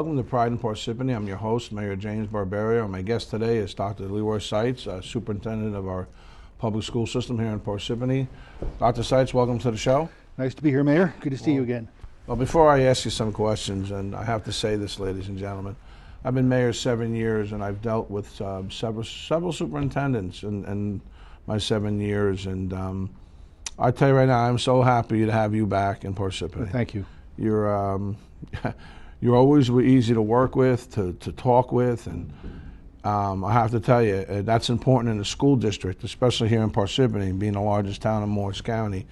Welcome to Pride in Parsippany. I'm your host, Mayor James Barberio, and my guest today is Dr. Leroy Seitz, uh, Superintendent of our public school system here in Parsippany. Dr. Seitz, welcome to the show. Nice to be here, Mayor. Good to see you again. Well, before I ask you some questions, and I have to say this, ladies and gentlemen, I've been mayor seven years, and I've dealt with um, several several superintendents in, in my seven years, and um, I tell you right now, I'm so happy to have you back in Parsippany. Thank you. You're um, you're always easy to work with, to, to talk with, and um, I have to tell you uh, that's important in the school district, especially here in Parsippany, being the largest town in Morris County.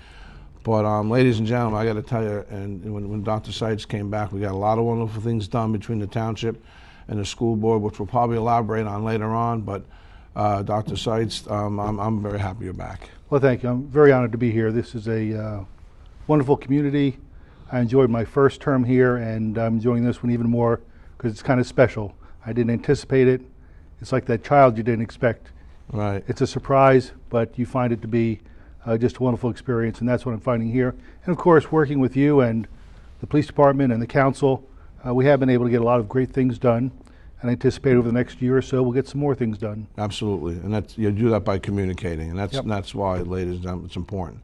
But um, ladies and gentlemen, I got to tell you, and when, when Dr. Seitz came back, we got a lot of wonderful things done between the township and the school board, which we'll probably elaborate on later on. But uh, Dr. Seitz, um, I'm, I'm very happy you're back. Well, thank you. I'm very honored to be here. This is a uh, wonderful community. I enjoyed my first term here, and I'm enjoying this one even more because it's kind of special. I didn't anticipate it. It's like that child you didn't expect. Right. It's a surprise, but you find it to be uh, just a wonderful experience, and that's what I'm finding here. And of course, working with you and the police department and the council, uh, we have been able to get a lot of great things done. And I anticipate over the next year or so, we'll get some more things done. Absolutely, and that's you do that by communicating, and that's Yep. that's why, ladies and gentlemen, it's important.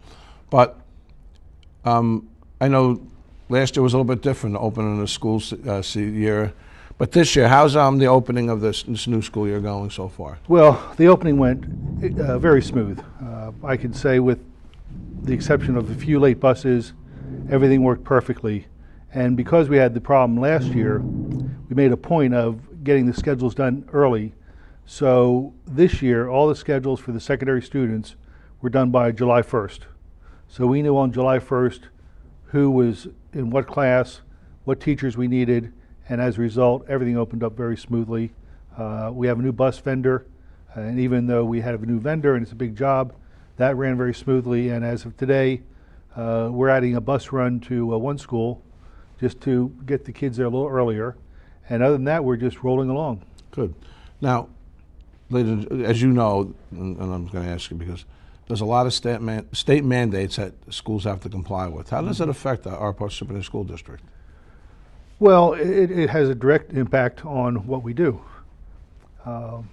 But um, I know last year was a little bit different, opening the school uh, year. But this year, how's um, the opening of this, this new school year going so far? Well, the opening went uh, very smooth. Uh, I can say, with the exception of a few late buses, everything worked perfectly. And because we had the problem last year, we made a point of getting the schedules done early. So this year, all the schedules for the secondary students were done by July 1st. So we knew on July 1st who was in what class, what teachers we needed, and as a result, everything opened up very smoothly. Uh, we have a new bus vendor, and even though we have a new vendor and it's a big job, that ran very smoothly. And as of today, uh, we're adding a bus run to uh, one school just to get the kids there a little earlier. And other than that, we're just rolling along. Good. Now, ladies, as you know, and, and I'm going to ask you because there's a lot of state, man, state mandates that schools have to comply with. How does it affect our Parsippany School District? Well, it, it has a direct impact on what we do. Um,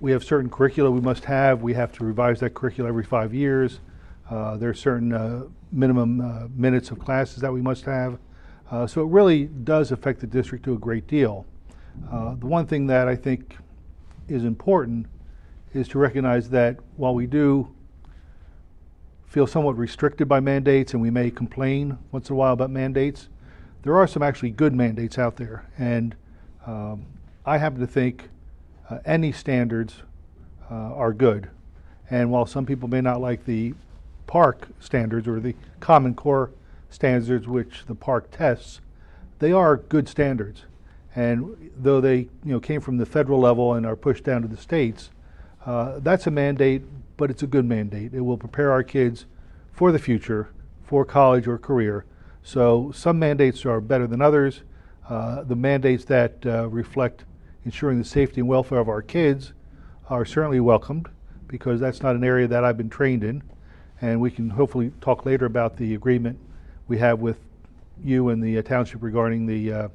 we have certain curricula we must have. We have to revise that curricula every five years. Uh, there are certain uh, minimum uh, minutes of classes that we must have. Uh, so it really does affect the district to a great deal. Uh, the one thing that I think is important is to recognize that while we do feel somewhat restricted by mandates and we may complain once in a while about mandates, there are some actually good mandates out there. And um, I happen to think uh, any standards uh, are good. And while some people may not like the PARCC standards or the Common Core standards, which the PARCC tests, they are good standards. And though they you know, came from the federal level and are pushed down to the states, uh, that's a mandate, but it's a good mandate. It will prepare our kids for the future, for college or career. So some mandates are better than others. Uh, the mandates that uh, reflect ensuring the safety and welfare of our kids are certainly welcomed because that's not an area that I've been trained in. And we can hopefully talk later about the agreement we have with you and the township regarding the uh,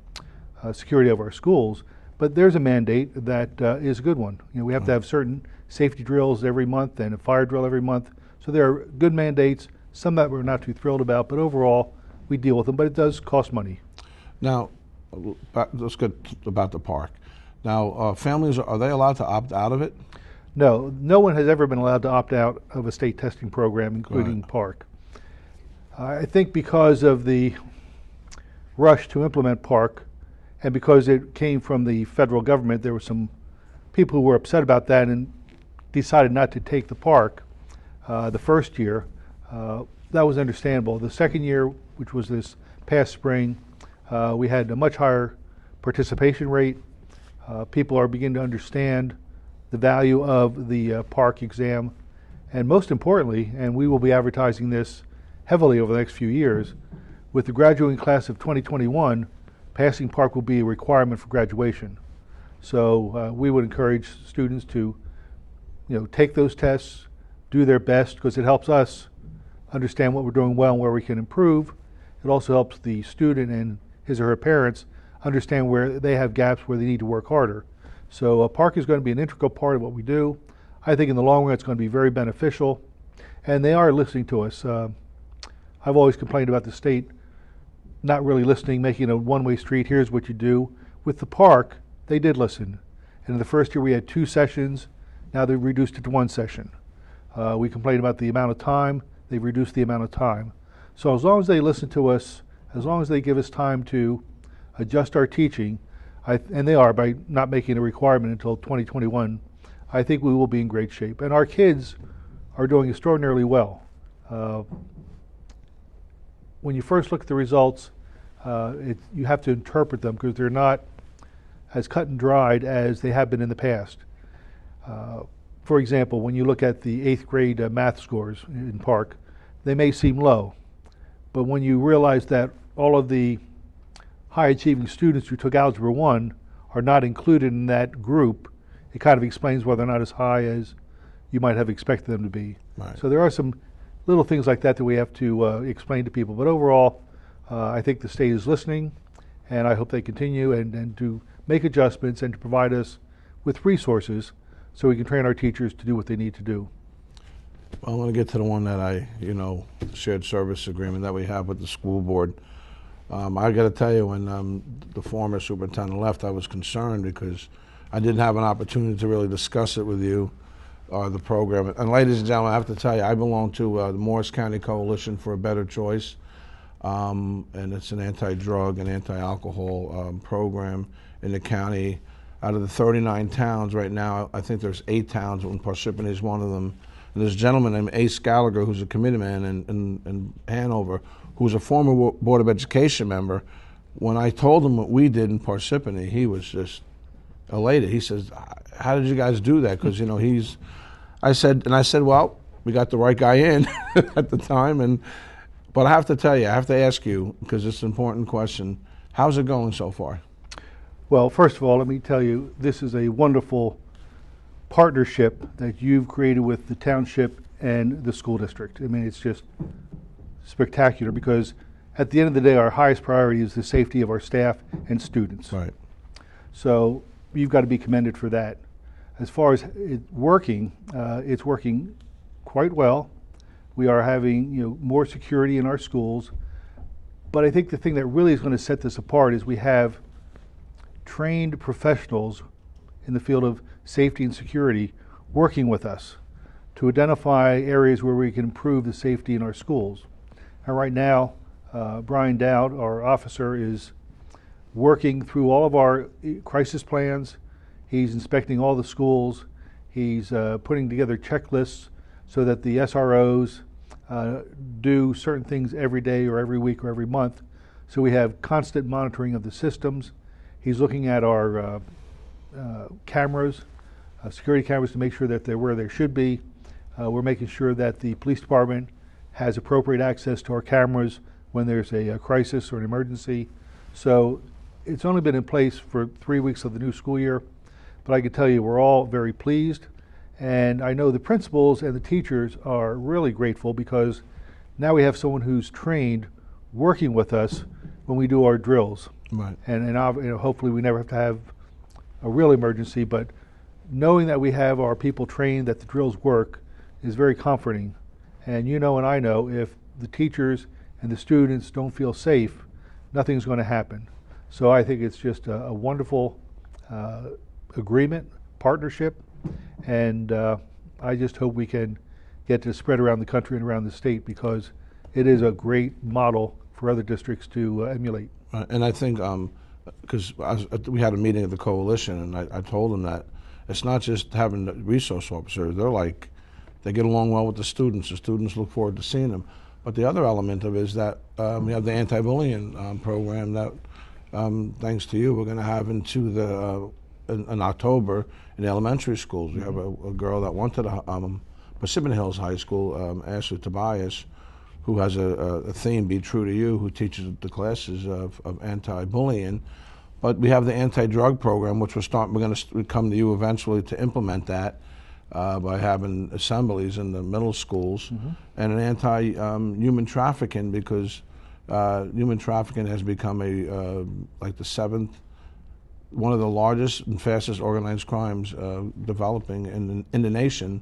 uh, security of our schools. But there's a mandate that uh, is a good one. You know, we have to have certain safety drills every month and a fire drill every month. So there are good mandates, some that we're not too thrilled about, but overall we deal with them. But it does cost money. Now, let's get about the PARCC. Now, uh, families are they allowed to opt out of it? No, no one has ever been allowed to opt out of a state testing program, including Right. PARCC. I think because of the rush to implement PARCC, and because it came from the federal government, there were some people who were upset about that and decided not to take the PARCC uh, the first year. Uh, that was understandable. The second year, which was this past spring, uh, we had a much higher participation rate. Uh, people are beginning to understand the value of the uh, PARCC exam. And most importantly, and we will be advertising this heavily over the next few years, with the graduating class of 2021, passing PARCC will be a requirement for graduation. So uh, we would encourage students to, you know, take those tests, do their best, because it helps us understand what we're doing well and where we can improve. It also helps the student and his or her parents understand where they have gaps where they need to work harder. So uh, PARCC is going to be an integral part of what we do. I think in the long run it's going to be very beneficial, and they are listening to us. Uh, I've always complained about the state not really listening, making a one-way street. Here's what you do. With the PARCC, they did listen. And in the first year we had two sessions. Now they've reduced it to one session. Uh, we complained about the amount of time. They've reduced the amount of time. So as long as they listen to us, as long as they give us time to adjust our teaching, I, and they are by not making a requirement until 2021, I think we will be in great shape. And our kids are doing extraordinarily well. Uh, when you first look at the results, uh, it, you have to interpret them because they're not as cut and dried as they have been in the past. Uh, for example, when you look at the eighth grade uh, math scores in PARCC, they may seem low, but when you realize that all of the high achieving students who took Algebra 1 are not included in that group, it kind of explains why they're not as high as you might have expected them to be. Right. So there are some little things like that that we have to uh, explain to people. But overall, uh, I think the state is listening, and I hope they continue and, and to make adjustments and to provide us with resources so we can train our teachers to do what they need to do. Well, I want to get to the one that I, you know, shared service agreement that we have with the school board. Um, I got to tell you, when um, the former superintendent left, I was concerned because I didn't have an opportunity to really discuss it with you, uh, the program. And ladies and gentlemen, I have to tell you, I belong to uh, the Morris County Coalition for a Better Choice, um, and it's an anti-drug and anti-alcohol um, program in the county. Out of the 39 towns right now, I think there's eight towns, and Parsippany is one of them. And there's a gentleman named Ace Gallagher, who's a committee man in, in, in Hanover, who's a former Board of Education member. When I told him what we did in Parsippany, he was just elated. He says, "How did you guys do that?" Because you know he's. I said, and I said, "Well, we got the right guy in at the time." And but I have to tell you, I have to ask you because it's an important question. How's it going so far? Well, first of all, let me tell you, this is a wonderful partnership that you've created with the township and the school district. I mean, it's just spectacular because at the end of the day, our highest priority is the safety of our staff and students. Right. So you've got to be commended for that. As far as it working, uh, it's working quite well. We are having you know more security in our schools, but I think the thing that really is going to set this apart is we have trained professionals in the field of safety and security working with us to identify areas where we can improve the safety in our schools. And right now, uh, Brian Dowd, our officer, is working through all of our eh, crisis plans. He's inspecting all the schools. He's uh, putting together checklists so that the SROs uh, do certain things every day or every week or every month. So we have constant monitoring of the systems. He's looking at our uh, uh, cameras, uh, security cameras, to make sure that they're where they should be. We're making sure that the police department has appropriate access to our cameras when there's a, a crisis or an emergency. So it's only been in place for three weeks of the new school year, but I can tell you we're all very pleased. And I know the principals and the teachers are really grateful because now we have someone who's trained working with us when we do our drills. Right. And, and you know, hopefully we never have to have a real emergency, but knowing that we have our people trained that the drills work is very comforting. And you know and I know if the teachers and the students don't feel safe, nothing's going to happen. So I think it's just a, a wonderful uh, agreement, partnership, and uh, I just hope we can get to spread around the country and around the state because it is a great model for other districts to uh, emulate. Uh, and I think because we had a meeting of the coalition, and I, I told them that it's not just having the resource officers. They're like they get along well with the students. The students look forward to seeing them. But the other element of it is that um, we have the anti-bullying um, program that, um, thanks to you, we're going to have into the uh, in, in October in elementary schools. We have a, a girl that went to the um, Parsippany Hills High School, um, Ashley Tobias, who has a, a, a theme, Be True to You, who teaches the classes of, of anti-bullying. But we have the anti-drug program, which we're start, we're going to come to you eventually to implement that uh, by having assemblies in the middle schools, and an anti-human trafficking because uh, human trafficking has become a uh, like the seventh, one of the largest and fastest organized crimes uh, developing in in the nation.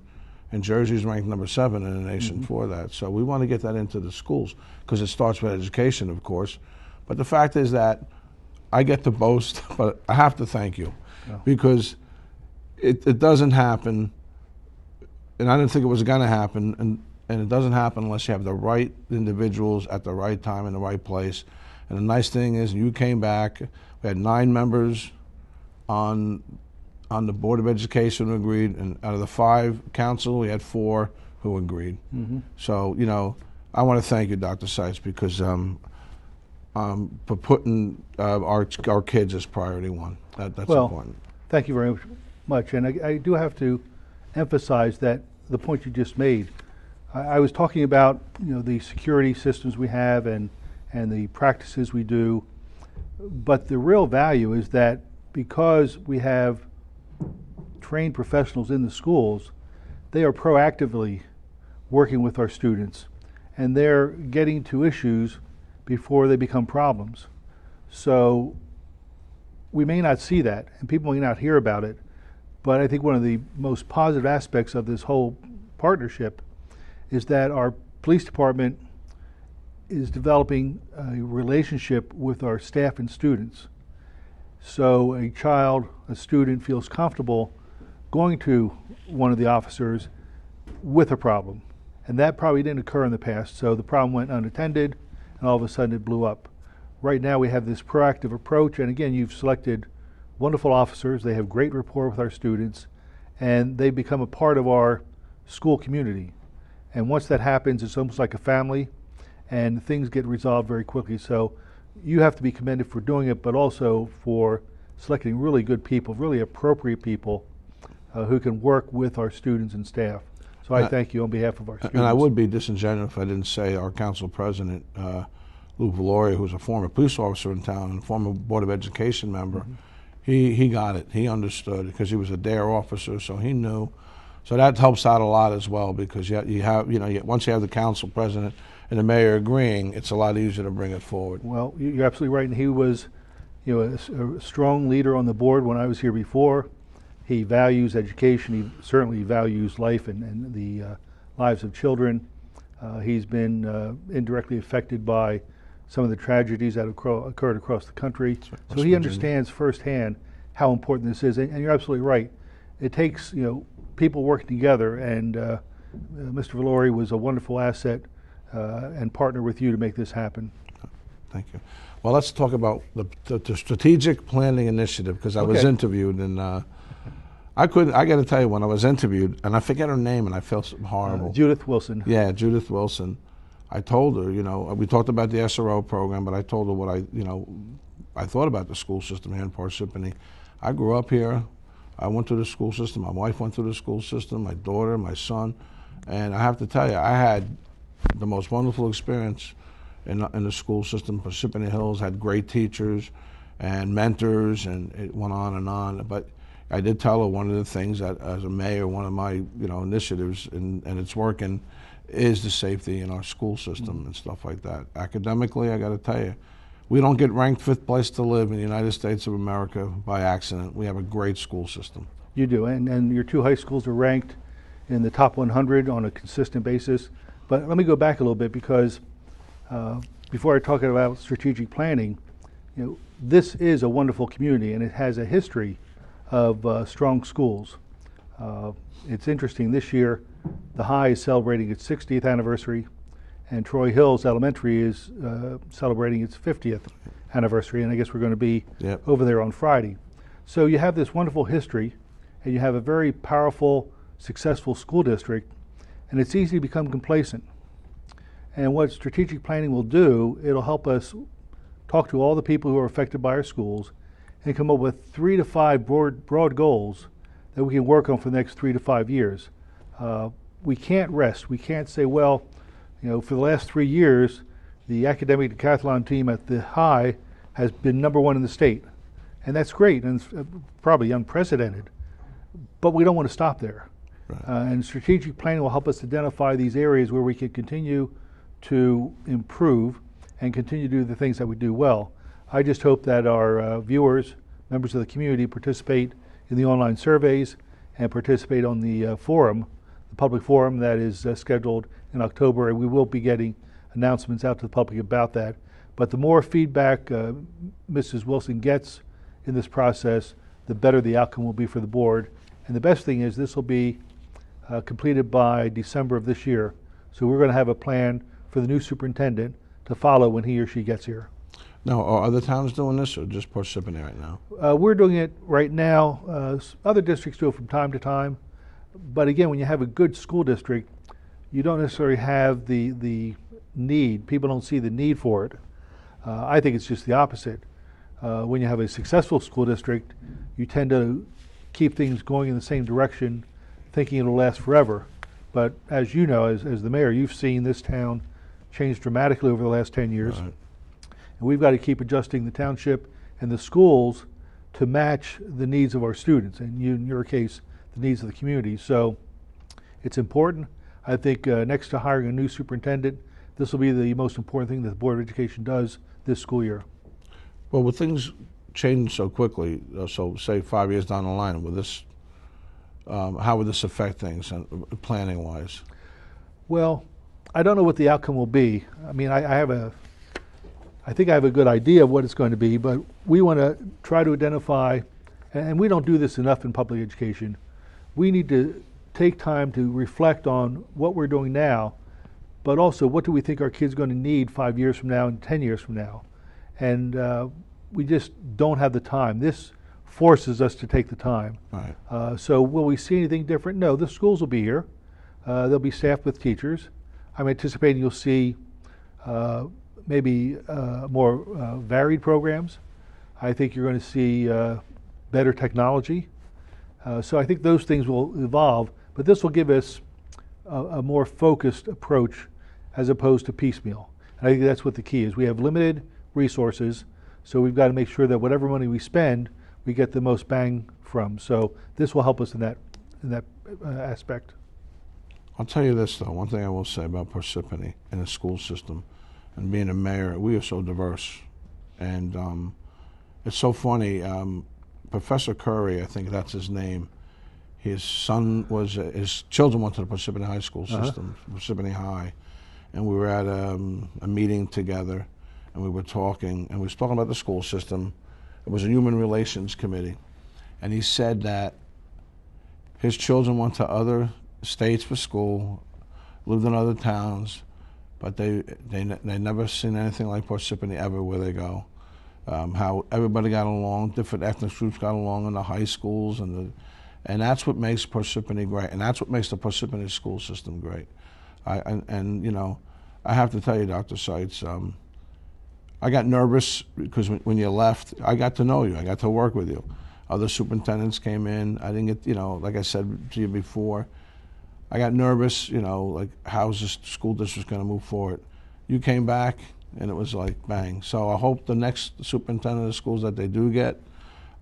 And Jersey's ranked number seven in the nation for that. So we want to get that into the schools because it starts with education, of course. But the fact is that I get to boast, but I have to thank you because it, it doesn't happen, and I didn't think it was going to happen, and, and it doesn't happen unless you have the right individuals at the right time in the right place. And the nice thing is, you came back. We had nine members on on the board of education who agreed, and out of the five council, we had four who agreed. So you know, I want to thank you, Dr. Seitz, because um, um, for putting uh, our our kids as priority one. That, that's Well, important. Thank you very much. And I, I do have to emphasize that the point you just made. I, I was talking about you know the security systems we have and and the practices we do, but the real value is that because we have trained professionals in the schools, they are proactively working with our students, and they're getting to issues before they become problems. So we may not see that, and people may not hear about it, but I think one of the most positive aspects of this whole partnership is that our police department is developing a relationship with our staff and students. So a child, a student feels comfortable going to one of the officers with a problem. And that probably didn't occur in the past, so the problem went unattended, and all of a sudden it blew up. Right now, we have this proactive approach, and again, you've selected wonderful officers. They have great rapport with our students, and they become a part of our school community. And once that happens, it's almost like a family, and things get resolved very quickly. So you have to be commended for doing it, but also for selecting really good people, really appropriate people uh, who can work with our students and staff. So I Uh, thank you on behalf of our students. And I would be disingenuous if I didn't say our council president, uh, Lou Valori, who's a former police officer in town and former Board of Education member, he, he got it. He understood because he was a DARE officer, so he knew. So that helps out a lot as well because you, you have, you know, you, once you have the council president and the mayor agreeing, it's a lot easier to bring it forward. Well, you- you're absolutely right, and he was, you know, a s- a, strong leader on the board when I was here before. He values education. He certainly values life and, and the uh, lives of children. Uh, he's been uh, indirectly affected by some of the tragedies that have occur- occurred across the country. So he understands firsthand how important this is, and, and you're absolutely right. It takes you know people working together, and uh, uh, Mr. Valori was a wonderful asset uh, and partner with you to make this happen. Thank you. Well, let's talk about the, the, the strategic planning initiative because I was interviewed and uh, I couldn't. I got to tell you, when I was interviewed, and I forget her name, and I felt so horrible. Uh, Judith Wilson. Yeah, Judith Wilson. I told her, you know, we talked about the SRO program, but I told her what I, you know, I thought about the school system here in Parsippany. I grew up here. I went through the school system. My wife went through the school system. My daughter, my son, and I have to tell you, I had the most wonderful experience in, in the school system. Parsippany Hills had great teachers and mentors, and it went on and on. But I did tell her one of the things that, as a mayor, one of my you know initiatives, and, and it's working, is the safety in our school system and stuff like that. Academically, I got to tell you, we don't get ranked fifth place to live in the United States of America by accident. We have a great school system. You do, and, and your two high schools are ranked in the top 100 on a consistent basis. But let me go back a little bit because uh, before I talk about strategic planning, you know, this is a wonderful community and it has a history of uh, strong schools. Uh, it's interesting this year, the high is celebrating its 60th anniversary, and Troy Hills Elementary is uh, celebrating its 50th anniversary, and I guess we're going to be Yep. over there on Friday. So you have this wonderful history, and you have a very powerful, successful school district, and it's easy to become complacent. And what strategic planning will do, it'll help us talk to all the people who are affected by our schools and come up with three to five broad, broad goals that we can work on for the next three to five years. Uh, we can't rest. We can't say, well, you know, for the last three years, the academic decathlon team at the high has been number one in the state. And that's great and uh, probably unprecedented. But we don't want to stop there. Uh, and strategic planning will help us identify these areas where we can continue to improve and continue to do the things that we do well. I just hope that our uh, viewers, members of the community, participate in the online surveys and participate on the uh, forum, the public forum that is uh, scheduled in October, and we will be getting announcements out to the public about that. But the more feedback uh, Mrs. Wilson gets in this process, the better the outcome will be for the board. And the best thing is this will be uh, completed by December of this year. So we're going to have a plan for the new superintendent to follow when he or she gets here. Now, are other towns doing this or just Parsippany right now? Uh, we're doing it right now. Uh, other districts do it from time to time. But again, when you have a good school district, you don't necessarily have the, the need. People don't see the need for it. Uh, I think it's just the opposite. Uh, when you have a successful school district, you tend to keep things going in the same direction, thinking it'll last forever. But as you know, as, as the mayor, you've seen this town change dramatically over the last 10 years. Right. And we've got to keep adjusting the township and the schools to match the needs of our students, and you, in your case, the needs of the community. So it's important. I think uh, next to hiring a new superintendent, this will be the most important thing that the Board of Education does this school year. Well, with things change so quickly, uh, so say five years down the line, with this, um, how would this affect things and uh, planning wise? Well, I don't know what the outcome will be. I mean, I, I have a, I think I have a good idea of what it's going to be, but we want to try to identify, and we don't do this enough in public education. We need to take time to reflect on what we're doing now, but also what do we think our kids are going to need five years from now and 10 years from now. And uh, we just don't have the time. This forces us to take the time. Right. Uh, so will we see anything different? No, the schools will be here. Uh, they'll be staffed with teachers. I'm anticipating you'll see uh, maybe uh, more uh, varied programs. I think you're going to see uh, better technology. Uh, so I think those things will evolve, but this will give us a, a more focused approach as opposed to piecemeal. And I think that's what the key is. We have limited resources, so we've got to make sure that whatever money we spend, we get the most bang from. So this will help us in that in that uh, aspect. I'll tell you this though. One thing I will say about Parsippany and the school system, and being a mayor, we are so diverse, and um, it's so funny. Um, Professor Curry, I think that's his name. His son was uh, his children went to the Parsippany High School Uh-huh. system, Parsippany High, and we were at um, a meeting together, and we were talking, and we was talking about the school system. It was a human relations committee, and he said that his children went to other states for school, lived in other towns, but they they they never seen anything like Parsippany ever where they go. Um, how everybody got along, different ethnic groups got along in the high schools, and the, and that's what makes Parsippany great, and that's what makes the Parsippany school system great. I and, and you know, I have to tell you, Dr. Seitz, um, I got nervous because when, you left, I got to know you, I got to work with you. Other superintendents came in. I didn't get, you know, like I said to you before, I got nervous, you know, like how's this school district going to move forward? You came back, and it was like bang. So I hope the next superintendent of schools that they do get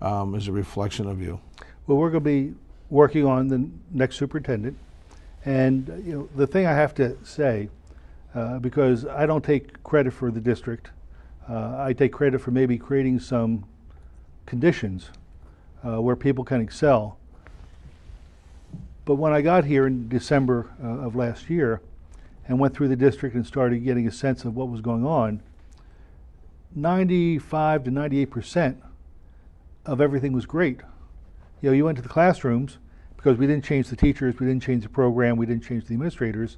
um, is a reflection of you. Well, we're going to be working on the next superintendent, and you know the thing I have to say, uh, because I don't take credit for the district, uh, I take credit for maybe creating some conditions uh, where people can excel. But when I got here in December uh, of last year, and went through the district and started getting a sense of what was going on, 95 to 98 percent of everything was great. You know, you went to the classrooms because we didn't change the teachers, we didn't change the program, we didn't change the administrators.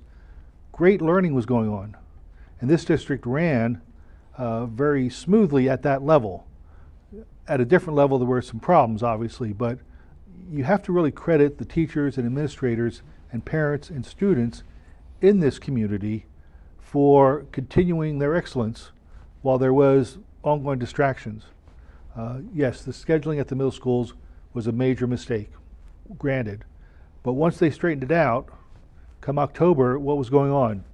Great learning was going on. And this district ran uh, very smoothly at that level. At a different level, there were some problems, obviously, but you have to really credit the teachers and administrators and parents and students in this community for continuing their excellence while there was ongoing distractions. Uh, yes, the scheduling at the middle schools was a major mistake, granted. But once they straightened it out, come October, what was going on?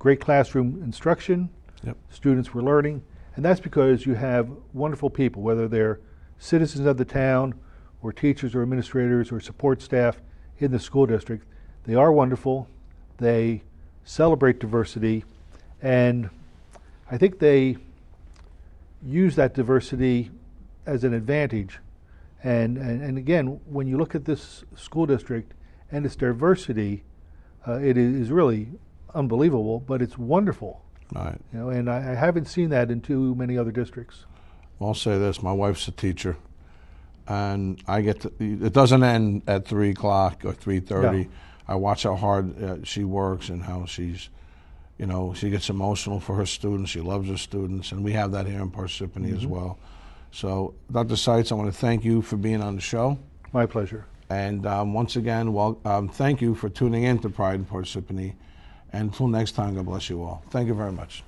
Great classroom instruction, Yep. students were learning, and that's because you have wonderful people, whether they're citizens of the town or teachers or administrators or support staff in the school district. They are wonderful, they celebrate diversity, and I think they use that diversity as an advantage. And, and, and again, when you look at this school district and its diversity, uh, it is really unbelievable, but it's wonderful. Right. You know, and I, I haven't seen that in too many other districts. I'll say this: my wife's a teacher, and I get to, it doesn't end at three o'clock or three thirty. No. I watch how hard uh, she works and how she's, you know, she gets emotional for her students. She loves her students, and we have that here in Parsippany as well. So, Dr. Seitz, I want to thank you for being on the show. My pleasure. And um, once again, well, um, thank you for tuning in to Pride in Parsippany. And until next time, God bless you all. Thank you very much.